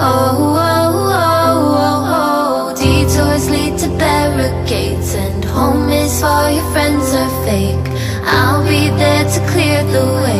oh, oh, oh, oh. Detours lead to barricades, and home is for your friends are fake. I'll be there to clear the way.